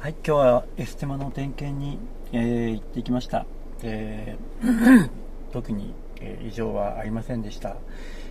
はい、今日はエステマの点検に、えー、行ってきました。えー、特に、えー、異常はありませんでした。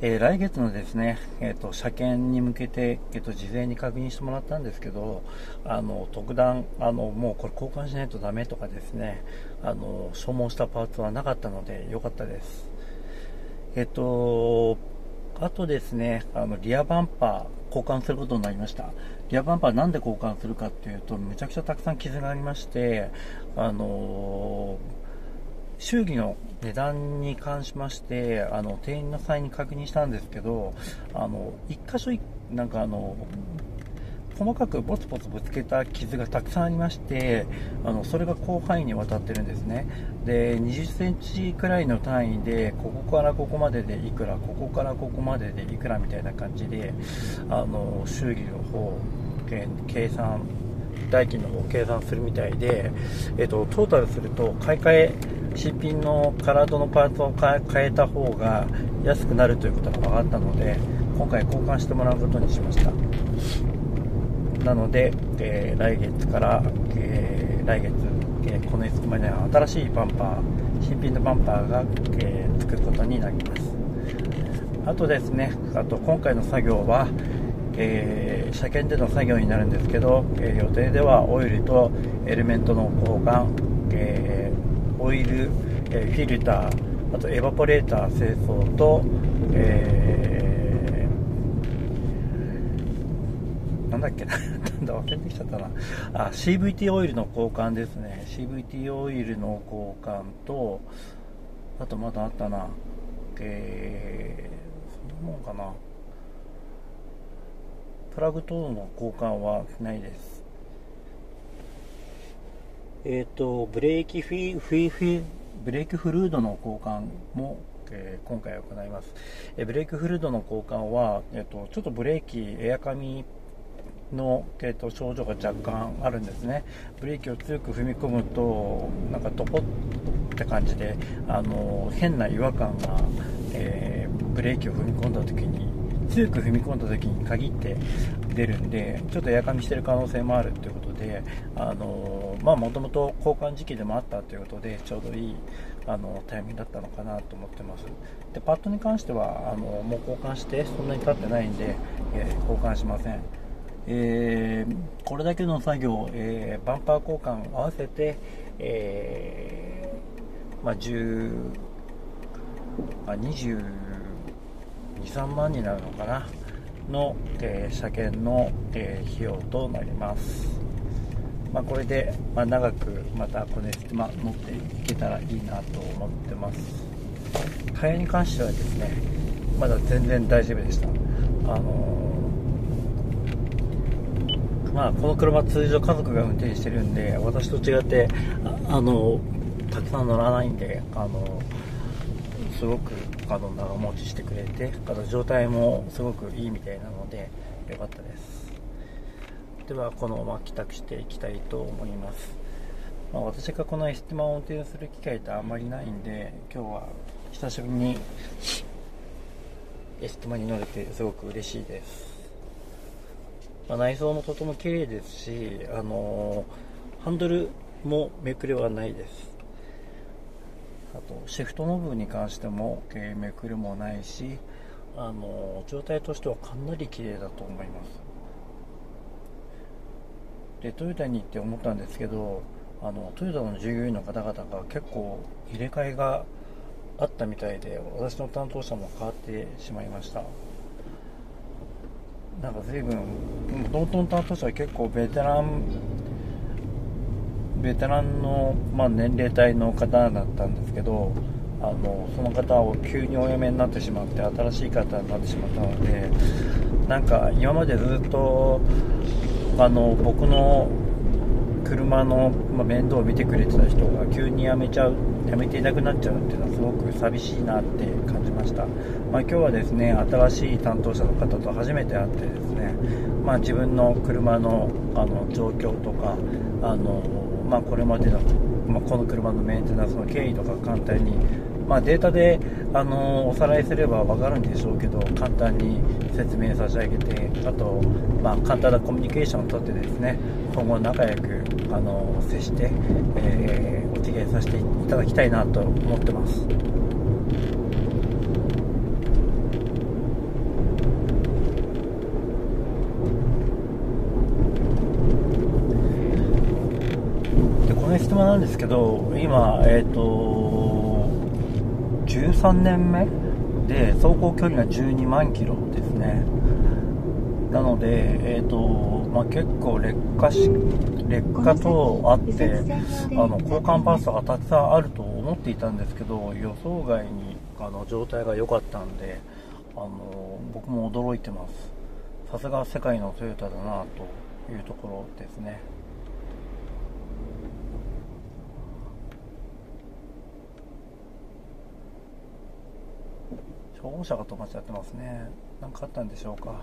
えー、来月のですね、えーと、車検に向けて、えーと、事前に確認してもらったんですけど、あの特段あの、もうこれ交換しないとダメとかですね、あの消耗したパーツはなかったので良かったです。えっ、ー、と、あとですね、あのリアバンパー、交換することになりました。リアバンパーなんで交換するかっていうと、めちゃくちゃたくさん傷がありまして、あのー、修理の値段に関しまして、あの、店員の際に確認したんですけど、あの、一箇所、なんかあの、細かくボツボツぶつけた傷がたくさんありましてあのそれが広範囲にわたってるんですね。で20センチくらいの単位でここからここまででいくらここからここまででいくらみたいな感じであの修理の方計算代金の方を計算するみたいで、えっと、トータルすると買い替え新品のカラードのパーツを変えた方が安くなるということが分かったので今回交換してもらうことにしました。なので、えー、来月から、えー、来月、えー、この隙間には新しいバンパー新品のバンパーが、えー、つくことになります。あとですねあと今回の作業は、えー、車検での作業になるんですけど、えー、予定ではオイルとエレメントの交換、えー、オイル、えフィルターあとエバポレーター清掃と、えなんだっけな なんだ忘れてきちゃったな。あ CVT オイルの交換ですね。CVT オイルの交換とあとまだあったな。えー、そんなもんかな。プラグ等の交換はないです。えっ、ー、とブレーキフィフィフィブレーキフルードの交換もえー、今回行います、えー、ブレーキフルードの交換は、えーと、ちょっとブレーキエアカミの、えーと、症状が若干あるんですね。ブレーキを強く踏み込むとなんかトコって感じであの変な違和感が、えー、ブレーキを踏み込んだ時に強く踏み込んだ時に限って出るんでちょっとエアカミしてる可能性もあるということであのまあもともと交換時期でもあったということでちょうどいいあのタイミングだったのかなと思ってます。でパッドに関してはあのもう交換してそんなに経ってないんで、えー、交換しません。えー、これだけの作業、えー、バンパー交換合わせて、えー、まあ、10あ22、23万になるのかな？の、え車検の、え費用となります。まあ、これで、まあ、長くまたこれ、まあ、乗っていけたらいいなと思ってます。タイヤに関してはですね、まだ全然大丈夫でした。あのまあ、この車通常家族が運転してるんで私と違ってあのたくさん乗らないんであのすごくあの長持ちしてくれてあと状態もすごくいいみたいなので良かったです。ではこのまま帰宅していきたいと思います、まあ、私がこのエスティマを運転する機会ってあんまりないんで今日は久しぶりに エスティマに乗れてすごく嬉しいです。まあ、内装もとても綺麗ですし、あのー、ハンドルもめくれはないです。あとシフトノブに関しても、えー、めくれもないし、あの、状態としてはかなり綺麗だと思います。でトヨタに行って思ったんですけどあのトヨタの従業員の方々が結構入れ替えがあったみたいで私の担当者も変わってしまいました。なんか随分トン担当者は結構ベテランベテランの、まあ、年齢帯の方だったんですけどあのその方を急にお辞めになってしまって新しい方になってしまったのでなんか今までずっとあの僕の車の、ま面倒を見てくれてた人が急に辞めちゃう辞めていなくなっちゃうっていうのはすごく寂しいなって感じました、まあ、今日はですね新しい担当者の方と初めて会ってですね、まあ、自分の車のあの状況とかあの、まあ、これまでの、まこの車のメンテナンスの経緯とか簡単にまあ、データで、あのおさらいすれば分かるんでしょうけど簡単に説明差し上げてあと、まあ、簡単なコミュニケーションをとってですね今後仲良く、あの接して、えー、お付き合いさせていただきたいなと思ってます。の質問なんですけど、今、えっ、ー、と、13年目で走行距離が12万キロですね。なので、えーとまあ、結構劣化し劣化等あってあの交換パスがたくさんあると思っていたんですけど予想外にあの状態が良かったんであの僕も驚いてます。さすが世界のトヨタだなというところですね消防車が飛ばしちゃってますね。何かあったんでしょうか。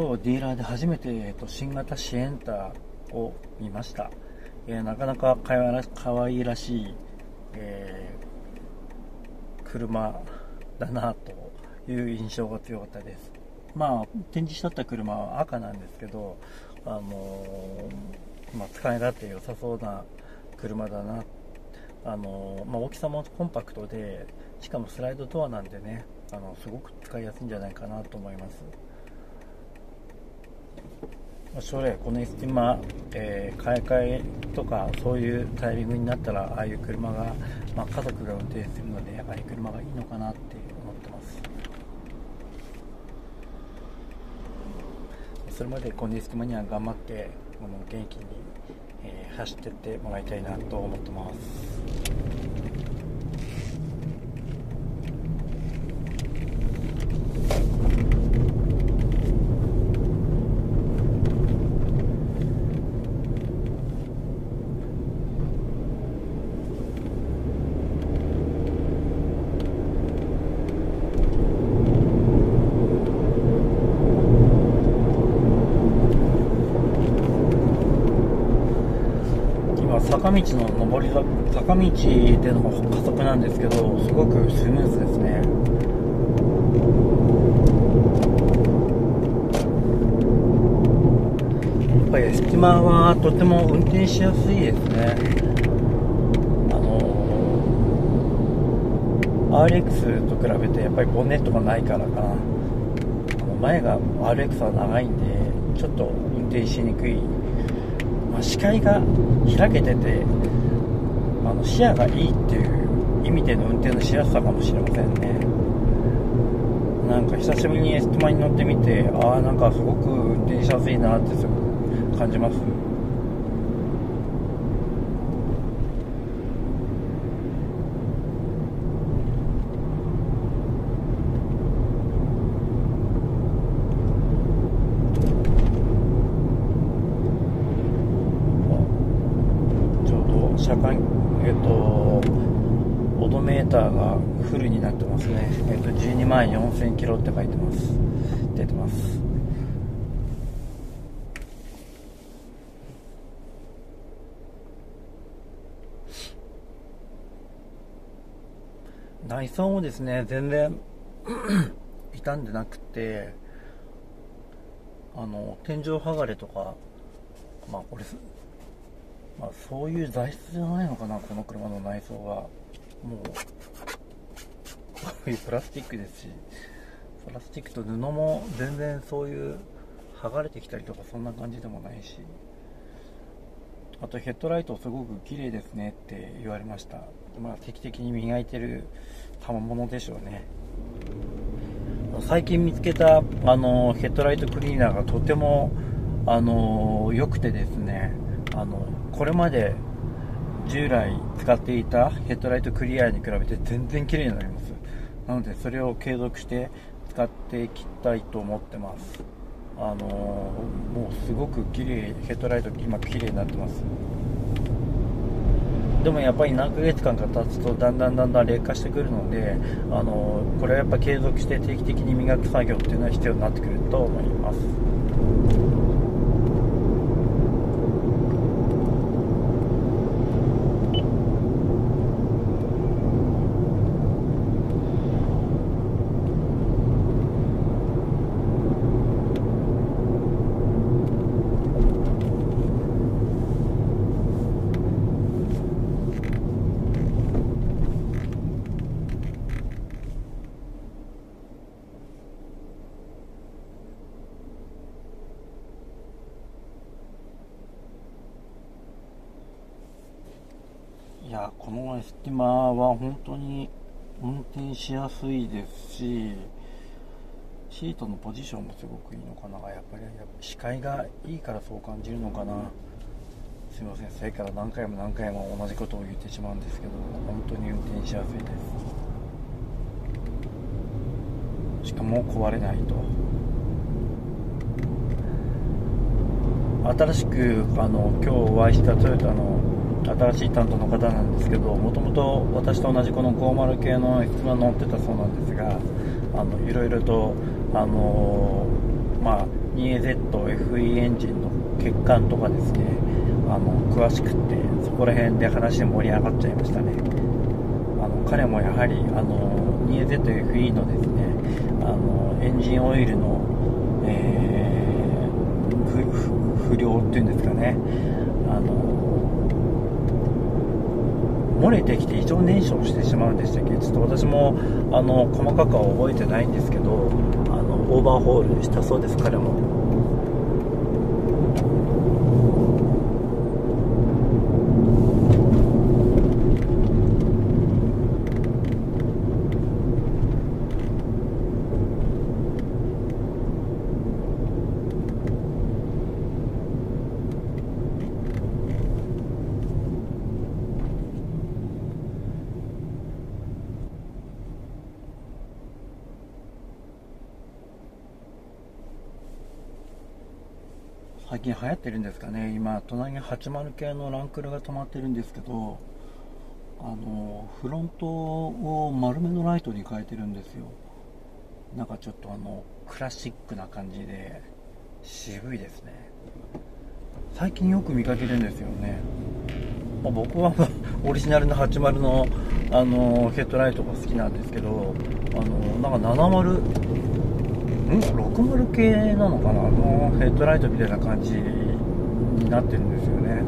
今日ディーラーで初めて、えっと、新型シエンタを見ました、えー、なかなかかわらかわいらしい、えー、車だなという印象が強かったです。まあ展示してあった車は赤なんですけどあのー、まあ、使い勝手良さそうな車だな。あのまあ、大きさもコンパクトでしかもスライドドアなんでねあのすごく使いやすいんじゃないかなと思います。将来このエスティマ、えー、買い替えとかそういうタイミングになったらああいう車が、まあ、家族が運転するのでああいう車がいいのかなって思ってます。それまでこのエスティマには頑張ってこの元気に、えー、走ってってもらいたいなと思ってます。坂道の上り坂道での加速なんですけどすごくスムーズですね。やっぱりエスティマはとても運転しやすいですね。あの RX と比べてやっぱりボンネットがないからか。な前が RX は長いんでちょっと運転しにくい視界が開けててあの視野がいいっていう意味での運転のしやすさかもしれませんね。なんか久しぶりにエストマに乗ってみてああなんかすごく運転しやすいなってすごく感じます車間、えっ、と、オドメーターがフルになってますね。えっ、と、12万4000キロって書いてます。出てます。内装もですね、全然 傷んでなくて、あの、天井剥がれとか、まあ、これ、まあ、そういう材質じゃないのかなこの車の内装がもうこういうプラスチックですしプラスチックと布も全然そういう剥がれてきたりとかそんな感じでもないし。あとヘッドライトすごく綺麗ですねって言われました。まあ定期的に磨いてる賜物でしょうね。最近見つけたあのヘッドライトクリーナーがとてもあの良くてですね。あのこれまで従来使っていたヘッドライトクリアに比べて全然綺麗になります。なのでそれを継続して使っていきたいと思ってます。あのー、もうすごく綺麗ヘッドライト今綺麗になってます。でもやっぱり何ヶ月間か経つとだんだんだんだん劣化してくるので、あのー、これはやっぱ継続して定期的に磨く作業っていうのは必要になってくると思いますいやこのエスティマは本当に運転しやすいですしシートのポジションもすごくいいのかな。やっぱり視界がいいからそう感じるのかな。すいません。それから何回も何回も同じことを言ってしまうんですけど本当に運転しやすいです。しかも壊れないと。新しくあの今日お会いしたトヨタの新しい担当の方なんですけどもともと私と同じこの50系の質問乗ってたそうなんですがあのいろいろとあのまあ 2AZFE エンジンの欠陥とかですねあの詳しくってそこら辺で話で盛り上がっちゃいましたね。あの彼もやはりあの 2AZFE のですねあのエンジンオイルの、えー、不良っていうんですかねあの漏れてきて異常燃焼してしまうんでしたっけ？ちょっと私もあの細かくは覚えてないんですけどあのオーバーホールしたそうです彼も。最近流行ってるんですかね。今隣に80系のランクルが止まってるんですけどあのフロントを丸めのライトに変えてるんですよ。なんかちょっとあのクラシックな感じで渋いですね。最近よく見かけるんですよね、まあ、僕は オリジナルの80のあのヘッドライトが好きなんですけどあのなんか70ん60系なのかな？あのヘッドライトみたいな感じになってるんですよね。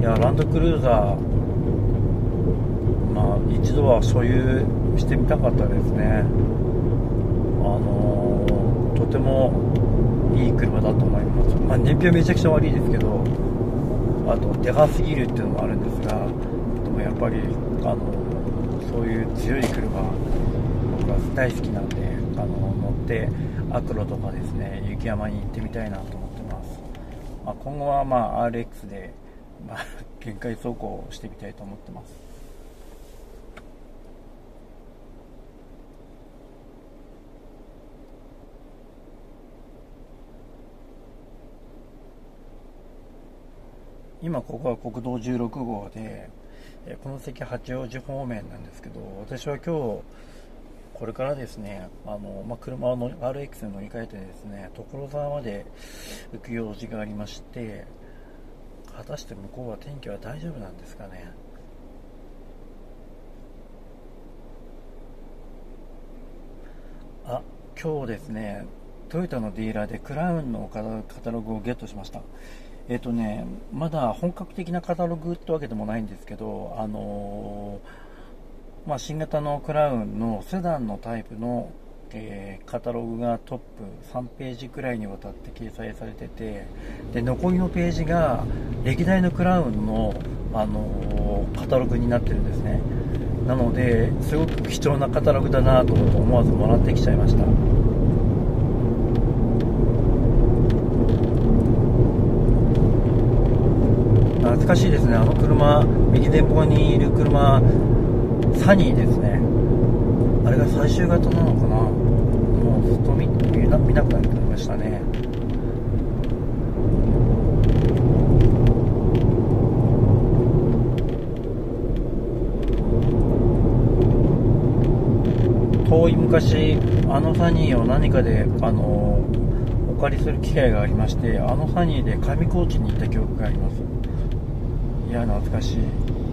いやランドクルーザーまあ一度は所有してみたかったですね。あの、とてもいい車だと思います、まあ、燃費はめちゃくちゃ悪いですけどあとでかすぎるっていうのもあるんですがでもやっぱりあのそういう強い車僕は大好きなんであの乗ってアクロとかですね雪山に行ってみたいなと思ってます、まあ、今後はまあ RX で、まあ、限界走行をしてみたいと思ってます。今ここは国道16号でこの先八王子方面なんですけど私は今日これからですねあの、まあ、車を RX に乗り換えてですね所沢まで行く用事がありまして果たして向こうは天気は大丈夫なんですかね？あ今日ですねトヨタのディーラーでクラウンのカタログをゲットしました。えっ、ー、とね、まだ本格的なカタログってわけでもないんですけど、あのー、まあ、新型のクラウンのセダンのタイプの、えー、カタログがトップ3ページくらいにわたって掲載されてて、で残りのページが歴代のクラウンの、あのカタログになってるんですね。なので、すごく貴重なカタログだなと思わずもらってきちゃいました。懐かしいですね。あの車右前方にいる車サニーですね。あれが最終型なのかな。もうずっと見な見なくなってましたね。遠い昔あのサニーを何かであのお借りする機会がありましてあのサニーで上高地に行った記憶があります。や懐かしい。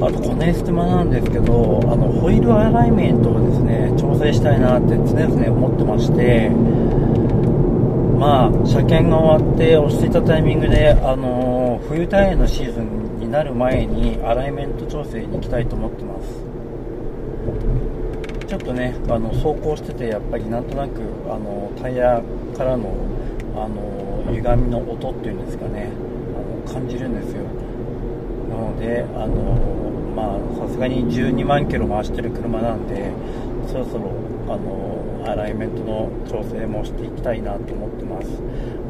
あと、コネステマなんですけど、あの、ホイールアライメントをですね、調整したいなって常々思ってまして、まあ、車検が終わって落ち着いたタイミングで、あの冬タイヤのシーズンになる前にアライメント調整に行きたいと思ってます。ちょっとね、あの走行してて、やっぱりなんとなくあのタイヤからのあの歪みの音っていうんですかね、あの感じるんですよ。で、あのまあさすがに12万キロ回してる車なんでそろそろあのアライメントの調整もしていきたいなと思ってます、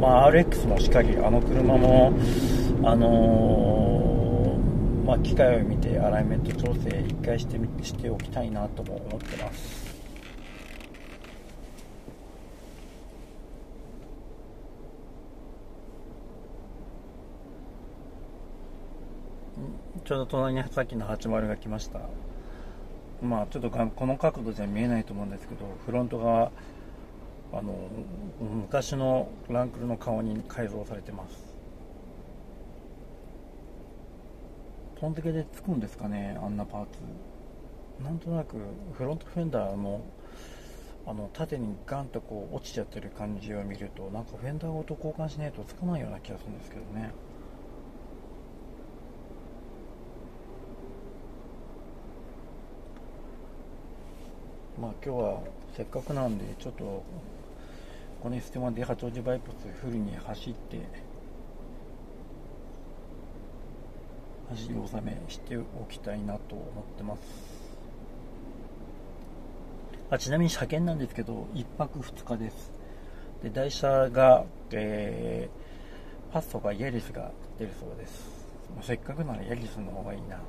まあ、RX もしっかりあの車もあの、まあ、機械を見てアライメント調整1回してしておきたいなとも思ってます。ちょうど隣にさっきの80が来ました。まあちょっとこの角度じゃ見えないと思うんですけどフロントがあの昔のランクルの顔に改造されてます。トンテケでつくんですかねあんなパーツ。なんとなくフロントフェンダーのあの縦にガンとこう落ちちゃってる感じを見るとなんかフェンダーごと交換しないとつかないような気がするんですけどね。まあ今日はせっかくなんでちょっとこのステマで八王子バイパスフルに走って走り納めしておきたいなと思ってます。あちなみに車検なんですけど1泊2日です。で台車が、えー、パスとかイエリスが出るそうです。せっかくならイエリスの方がいいな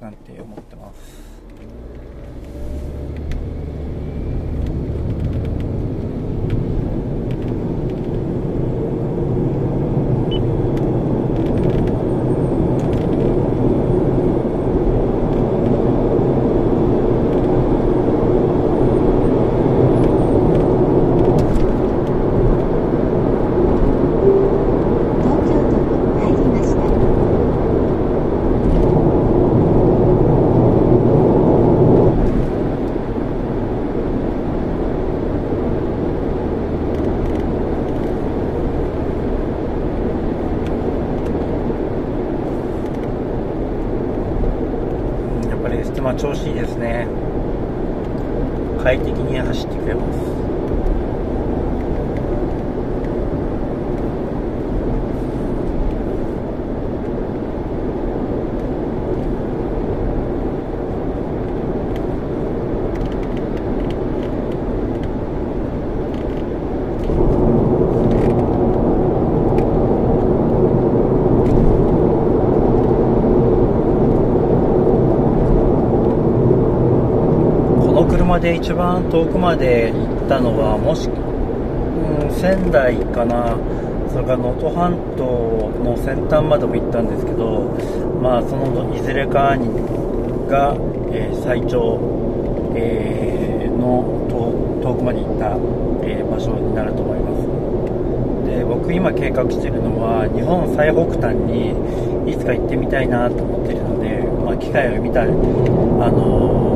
なんて思ってます。ま、調子いいですね。快適に走ってくれますで一番遠くまで行ったのはもし、うん、仙台かな。それから能登半島の先端までも行ったんですけどまあそのいずれかにが、えー、最長、えー、の遠くまで行った、えー、場所になると思います。で僕今計画してるのは日本最北端にいつか行ってみたいなと思っているので、まあ、機会を見たいあの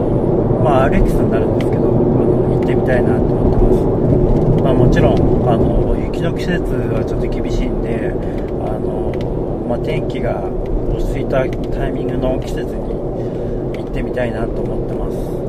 まあ、RX になるんですけどあの行ってみたいなと思ってます、まあ、もちろんあの雪の季節はちょっと厳しいんであの、まあ、天気が落ち着いたタイミングの季節に行ってみたいなと思ってます。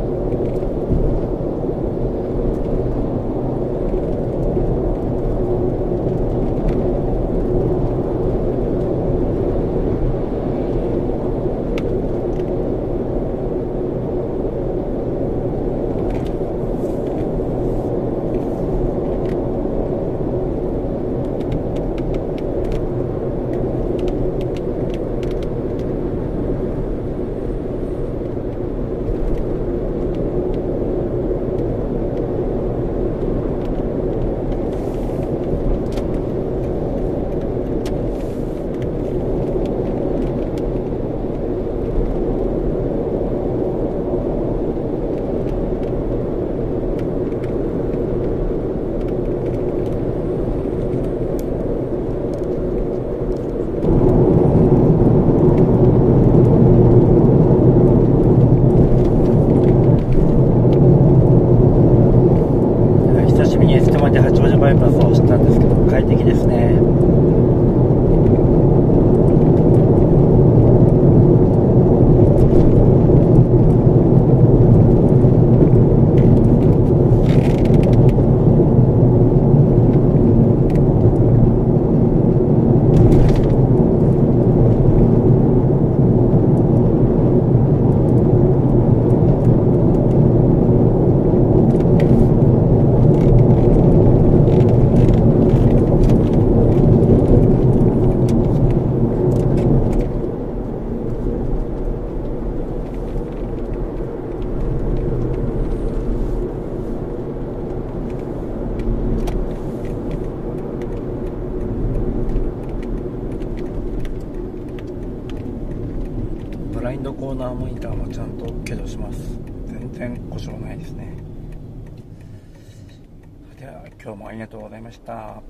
今日もありがとうございました。